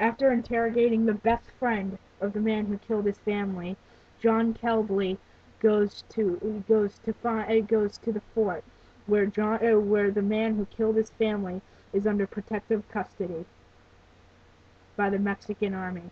After interrogating the best friend of the man who killed his family, John Kelby goes to goes to find goes to the fort where John uh, where the man who killed his family is under protective custody by the Mexican army.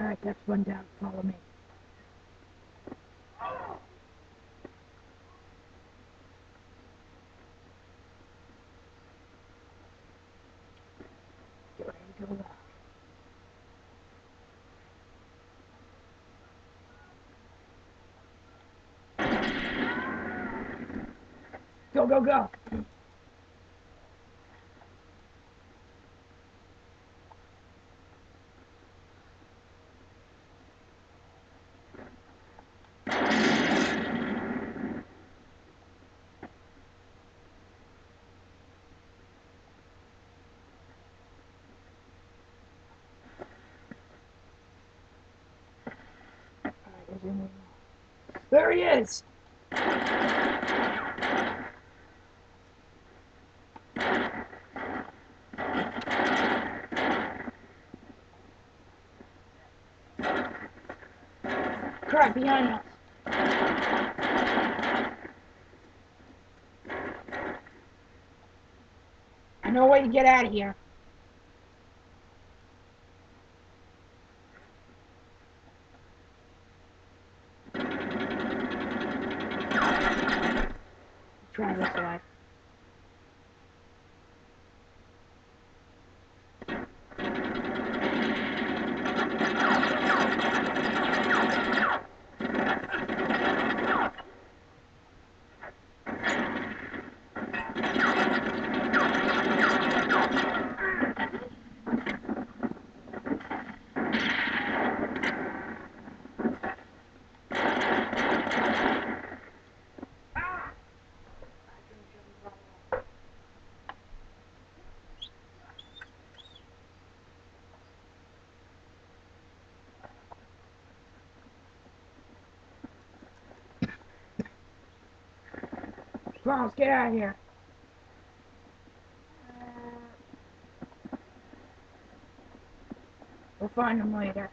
Alright, that's one down. Follow me. Get ready to go. Go, go, go! There he is! Crap, behind us. I know a way to get out of here. Try this way. Let's get out of here. Uh, we'll find them later.